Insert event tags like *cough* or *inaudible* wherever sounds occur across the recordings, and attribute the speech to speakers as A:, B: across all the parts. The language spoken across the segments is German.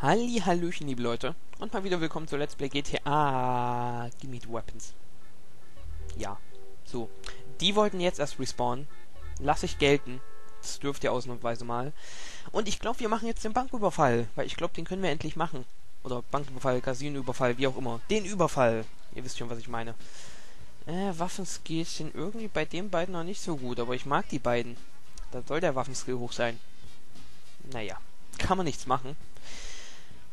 A: Halli, Hallöchen, liebe Leute. Und mal wieder willkommen zu Let's Play GTA Gimme the Weapons. Ja, so. Die wollten jetzt erst respawnen. Lass ich gelten. Das dürft ihr ausnahmsweise mal. Und ich glaube, wir machen jetzt den Banküberfall. Weil ich glaube, den können wir endlich machen. Oder Banküberfall, Casinoüberfall, wie auch immer. Den Überfall. Ihr wisst schon, was ich meine. Äh, Waffenskills sind irgendwie bei den beiden noch nicht so gut. Aber ich mag die beiden. Da soll der Waffenskill hoch sein. Naja, kann man nichts machen.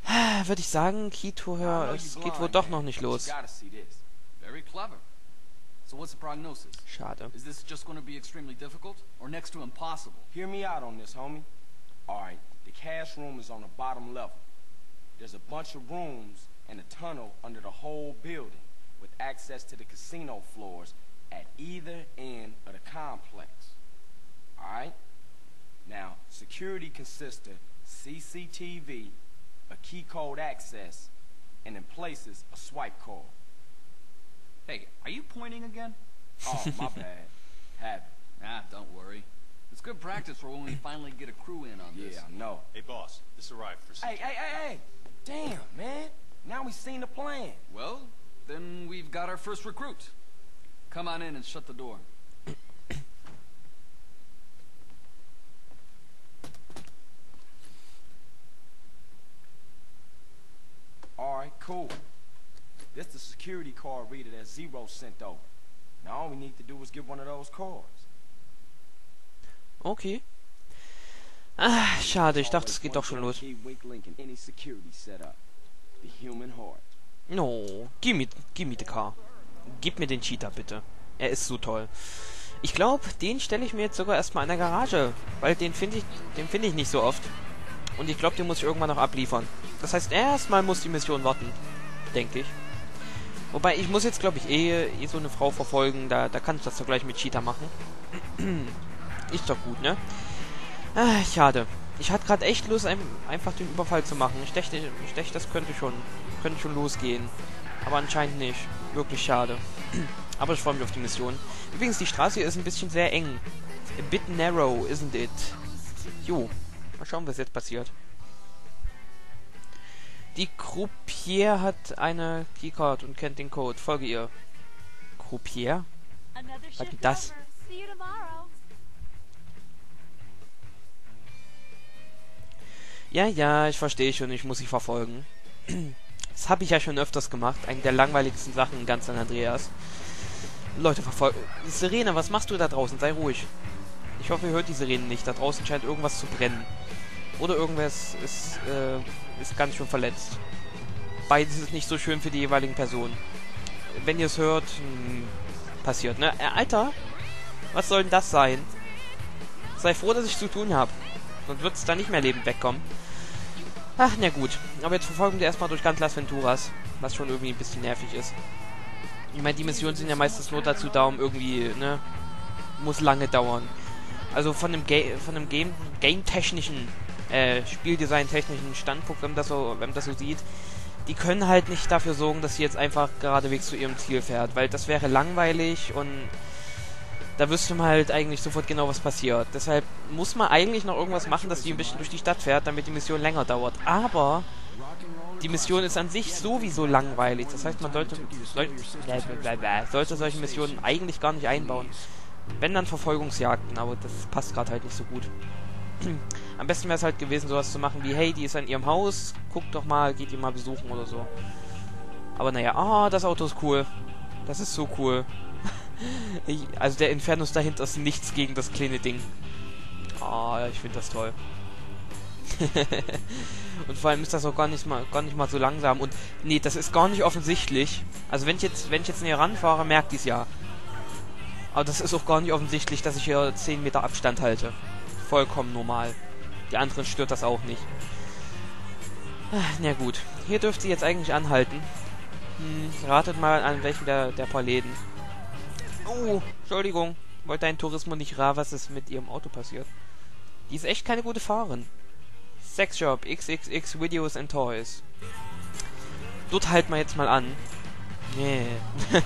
A: *sighs* Würde ich sagen, Kito, hör, es geht wohl doch noch nicht los.
B: So what's the prognosis?
A: Schade.
B: Is this just going to be extremely difficult or next to impossible?
C: Hear me out on this, homie. Alright, the cash room is on the bottom level. There's a bunch of rooms and a tunnel under the whole building with access to the casino floors at either end of the complex. Alright? Now, security consists of CCTV, a key code access, and in places a swipe card.
B: Hey, are you pointing again?
C: Oh, my *laughs* bad. Have it.
B: Ah, don't worry. It's good practice for when we finally get a crew in on this.
C: Yeah, I know.
D: Hey, boss, this arrived for
C: Hey, hey, hey, hey! Damn, man. Now we've seen the plan.
B: Well, then we've got our first recruit. Come on in and shut the door.
C: Cool. This the security card reader that Zero sent over. Now all we need to do is get one of those cards.
A: Okay. Ah, schade, ich dachte, es geht doch schon los.
C: Key weak link in any security setup. The human heart.
A: No, gimme, gimme the car. Gib mir den Cheater, bitte. Er ist so toll. Ich glaube, den stelle ich mir jetzt sogar erstmal in der Garage. Weil den finde ich, den finde ich nicht so oft. Und ich glaube, den muss ich irgendwann noch abliefern. Das heißt, erstmal muss die Mission warten. Denke ich. Wobei, ich muss jetzt, glaube ich, eh, eh so eine Frau verfolgen. Da, da kann ich das doch gleich mit Cheater machen. *clears throat* Ist doch gut, ne? Ah, schade. Ich hatte gerade echt Lust, ein, einfach den Überfall zu machen. Ich dachte, ich dachte, das könnte schon, könnte schon losgehen. Aber anscheinend nicht. Wirklich schade. *clears throat* Aber ich freue mich auf die Mission. Übrigens, die Straße hier ist ein bisschen sehr eng. A bit narrow, isn't it? Jo. Mal schauen, was jetzt passiert. Die Croupier hat eine Keycard und kennt den Code. Folge ihr. Croupier?
E: Was
A: ist das? Ja, ja, ich verstehe schon, ich muss sie verfolgen. *clears throat* Das habe ich ja schon öfters gemacht. Eine der langweiligsten Sachen in ganz San Andreas. Leute verfolgen. Sirene, was machst du da draußen? Sei ruhig. Ich hoffe, ihr hört die Sirene nicht. Da draußen scheint irgendwas zu brennen. Oder irgendwas ist, äh, ist ganz schön verletzt. Beides ist nicht so schön für die jeweiligen Personen. Wenn ihr es hört, hm, passiert, ne? Äh, Alter, was soll denn das sein? Sei froh, dass ich zu tun habe. Sonst wird es da nicht mehr lebend wegkommen. Ach, na gut. Aber jetzt verfolgen wir erstmal durch ganz Las Venturas. Was schon irgendwie ein bisschen nervig ist. Ich meine, die Missionen sind ja meistens nur dazu da, um irgendwie, ne? Muss lange dauern. Also von dem, Ga von dem Game, Game-technischen, äh, Spieldesign-technischen Standpunkt, wenn man, das so, wenn das so sieht, die können halt nicht dafür sorgen, dass sie jetzt einfach geradewegs zu ihrem Ziel fährt, weil das wäre langweilig und da wüsste man halt eigentlich sofort genau, was passiert. Deshalb muss man eigentlich noch irgendwas machen, dass die ein bisschen durch die Stadt fährt, damit die Mission länger dauert. Aber die Mission ist an sich sowieso langweilig. Das heißt, man sollte, soll, sollte solche Missionen eigentlich gar nicht einbauen. Wenn dann Verfolgungsjagden, aber das passt gerade halt nicht so gut. *clears throat* Am besten wäre es halt gewesen, sowas zu machen wie, hey, die ist an ihrem Haus, guckt doch mal, geht die mal besuchen oder so. Aber naja, ah, das Auto ist cool. Das ist so cool. *laughs* Ich, also der Infernus dahinter ist nichts gegen das kleine Ding. Ah, ich finde das toll. *laughs* und vor allem ist das auch gar nicht mal gar nicht mal so langsam und nee, das ist gar nicht offensichtlich. Also wenn ich jetzt wenn ich jetzt näher ranfahre, merkt ich es ja. Aber das ist auch gar nicht offensichtlich, dass ich hier 10 Meter Abstand halte. Vollkommen normal. Die anderen stört das auch nicht. Ah, Na gut, hier dürft ihr jetzt eigentlich anhalten. Hm, ratet mal an welchen der, der paar Läden. Oh, Entschuldigung. Wollte ein Tourismus nicht rar, was ist mit ihrem Auto passiert. Die ist echt keine gute Fahrerin. Sexshop, XXX Videos and Toys. Dort halt mal jetzt mal an. Nee. ja,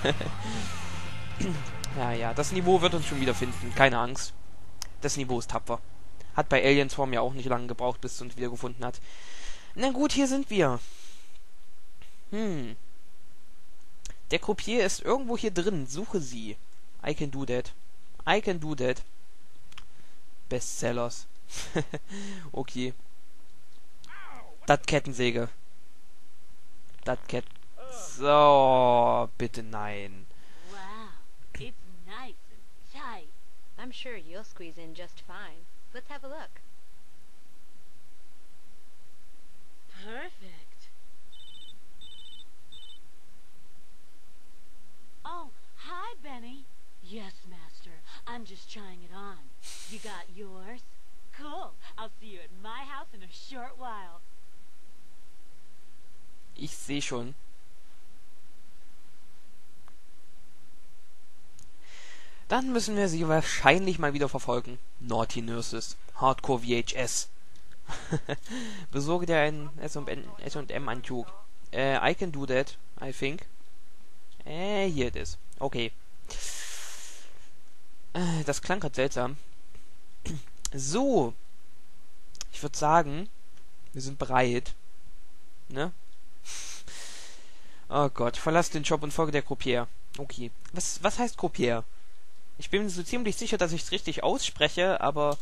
A: *laughs* ja, das Niveau wird uns schon wieder finden. Keine Angst. Das Niveau ist tapfer. Hat bei Aliens Form ja auch nicht lange gebraucht, bis es uns wiedergefunden hat. Na gut, hier sind wir. Hm. Der Croupier ist irgendwo hier drin. Suche sie. I can do that. I can do that. Bestsellers. *laughs* okay. Das Kettensäge. Das Kett... So, bitte nein.
D: Sure you'll squeeze in just fine. Let's have a look.
E: Perfect. Oh, hi, Benny. Yes, Master. I'm just trying it on. You got yours? Cool. I'll see you at my house in a short while.
A: Ich sehe schon. Dann müssen wir sie wahrscheinlich mal wieder verfolgen. Naughty Nurses. Hardcore VHS. *laughs* Besorge dir einen S&M Anzug. Äh, I can do that, I think. Äh, hier it is. Okay. Äh, das klang grad seltsam. *clears throat* So. Ich würde sagen, wir sind bereit. Ne? Oh Gott, verlass den Job und folge der Croupier. Okay. Was, was heißt Croupier? Ich bin so ziemlich sicher, dass ich es richtig ausspreche, aber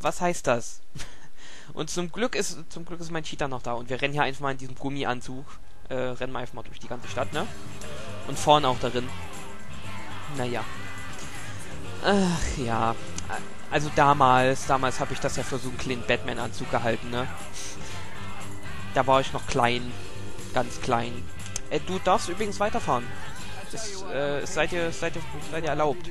A: was heißt das? *laughs* Und zum Glück ist zum Glück ist mein Cheater noch da und wir rennen hier einfach mal in diesem Gummianzug. Äh, rennen wir einfach mal durch die ganze Stadt, ne? Und vorne auch darin. Naja. Ach ja. Also damals, damals habe ich das ja für so einen kleinen Batman-Anzug gehalten, ne? Da war ich noch klein. Ganz klein. Äh, du darfst übrigens weiterfahren. Das, äh, seid ihr, seid ihr, seid ihr erlaubt.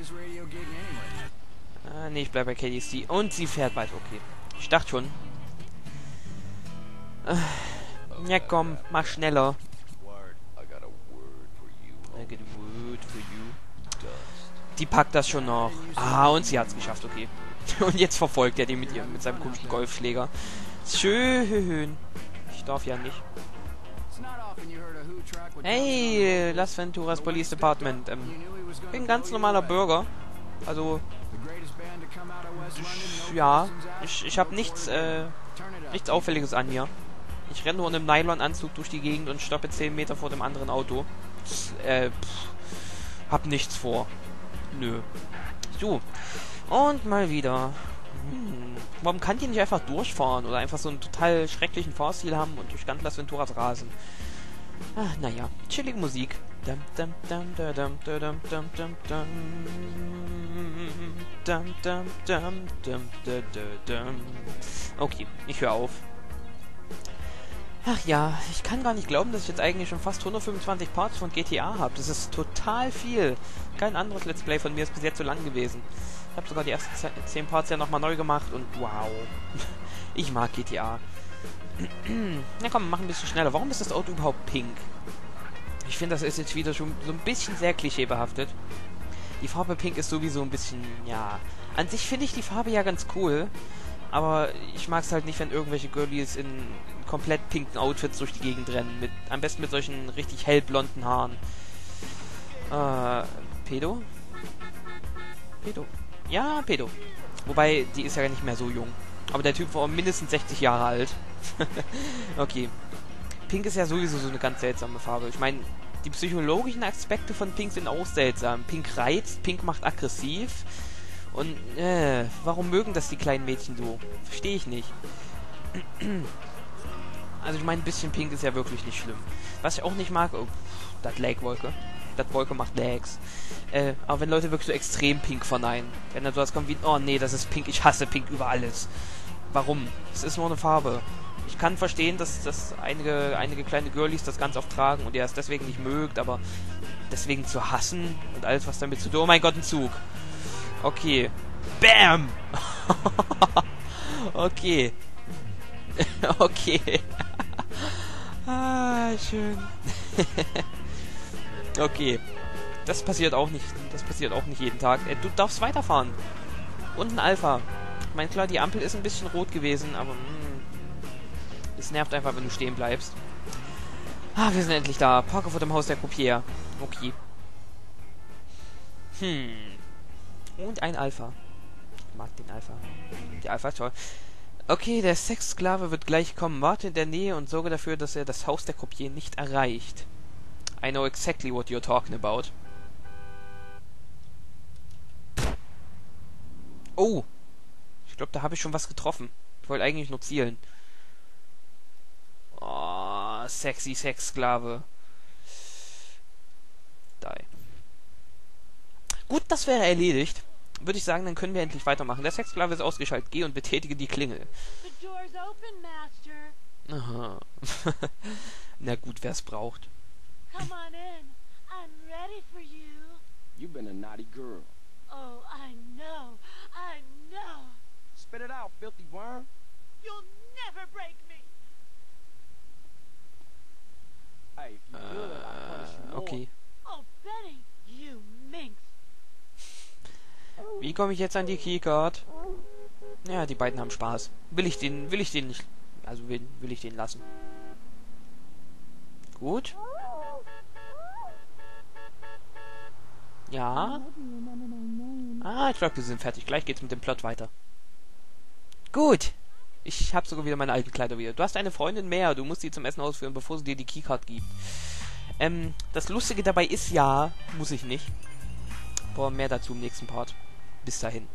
A: Ah, nee, ich bleibe bei KDC. Und sie fährt weiter, okay. Ich dachte schon. Äh, ja, komm, mach schneller. Die packt das schon noch. Ah, und sie hat's geschafft, okay. *laughs* Und jetzt verfolgt er die mit ihrem, mit seinem komischen Golfschläger. Schön. Ich darf ja nicht. Hey, Las Venturas Police Department. Ähm, bin ein ganz normaler Bürger. Also, ja, ich, ich habe nichts, äh, nichts Auffälliges an hier. Ich renne nur in einem Nylonanzug durch die Gegend und stoppe 10 Meter vor dem anderen Auto. Äh, pff, hab nichts vor. Nö. So. Und mal wieder. Hm. Warum kann die nicht einfach durchfahren oder einfach so einen total schrecklichen Fahrstil haben und durch ganz Las Venturas rasen? Ah, naja. Chillige Musik. Dum, dum, dum, dum, dum, dum, dum, dum, dum. Dum, dum, dum, dum, dum, dum. Okay, ich höre auf. Ach ja, ich kann gar nicht glauben, dass ich jetzt eigentlich schon fast 125 Parts von GTA habe. Das ist total viel. Kein anderes Let's Play von mir ist bis jetzt so lang gewesen. Ich habe sogar die ersten 10 Parts ja nochmal neu gemacht und wow. *laughs* Ich mag GTA. *clears throat* Na komm, mach ein bisschen schneller. Warum ist das Auto überhaupt pink? Ich finde, das ist jetzt wieder schon so ein bisschen sehr klischeebehaftet. Die Farbe pink ist sowieso ein bisschen, ja... An sich finde ich die Farbe ja ganz cool. Aber ich mag es halt nicht, wenn irgendwelche Girlies in komplett pinken Outfits durch die Gegend rennen. Mit, am besten mit solchen richtig hellblonden Haaren. Äh, Pedo? Pedo. Ja, Pedo. Wobei, die ist ja nicht mehr so jung. Aber der Typ war mindestens 60 Jahre alt. *laughs* okay. Pink ist ja sowieso so eine ganz seltsame Farbe. Ich meine, die psychologischen Aspekte von Pink sind auch seltsam. Pink reizt, Pink macht aggressiv. Und, äh, warum mögen das die kleinen Mädchen so? Verstehe ich nicht. *clears throat* Also ich meine, ein bisschen Pink ist ja wirklich nicht schlimm. Was ich auch nicht mag, oh, das Lag-Wolke. Das Wolke macht Lags. Äh, aber wenn Leute wirklich so extrem Pink verneinen. Wenn dann sowas kommt wie, oh nee, das ist Pink, ich hasse Pink über alles. Warum? Es ist nur eine Farbe. Ich kann verstehen, dass, dass einige, einige kleine Girlies das ganz oft tragen und ihr es deswegen nicht mögt, aber deswegen zu hassen und alles, was damit zu tun. Oh mein Gott, ein Zug. Okay. Bam! *laughs* okay. *laughs* okay. *laughs* ah, schön. Okay. Das passiert auch nicht. Das passiert auch nicht jeden Tag. Äh, du darfst weiterfahren. Und ein Alpha. Ich meine, klar, die Ampel ist ein bisschen rot gewesen, aber mh, es nervt einfach, wenn du stehen bleibst. Ah, wir sind endlich da. Parker vor dem Haus der Croupier. Okay. Hm. Und ein Alpha. Ich mag den Alpha. Die Alpha ist toll. Okay, der Sexsklave wird gleich kommen. Warte in der Nähe und sorge dafür, dass er das Haus der Croupier nicht erreicht. I know exactly what you're talking about. Oh! Ich glaube, da habe ich schon was getroffen. Ich wollte eigentlich nur zielen. Oh, sexy Sexsklave. Die. Gut, das wäre erledigt. Würde ich sagen, dann können wir endlich weitermachen. Der Sexsklave ist ausgeschaltet. Geh und betätige die Klingel.
E: Open.
A: Aha. *laughs* Na gut, wer es braucht.
E: Come on in. I'm ready for you.
C: You've been a naughty girl.
E: Oh, I know. I know.
C: Spit it out, filthy worm.
E: You'll never break me.
C: Hey, if you good, I'll punish you more.
A: okay.
E: Oh, Benny, you minx.
A: Wie komme ich jetzt an die Keycard? Ja, die beiden haben Spaß. Will ich den, will ich den nicht, also will, will ich den lassen. Gut. Ja. Ah, ich glaube, wir sind fertig. Gleich geht's mit dem Plot weiter. Gut. Ich habe sogar wieder meine alten Kleider wieder. Du hast eine Freundin mehr. Du musst sie zum Essen ausführen, bevor sie dir die Keycard gibt. Ähm, das Lustige dabei ist ja, muss ich nicht. Boah, mehr dazu im nächsten Part. Bis dahin.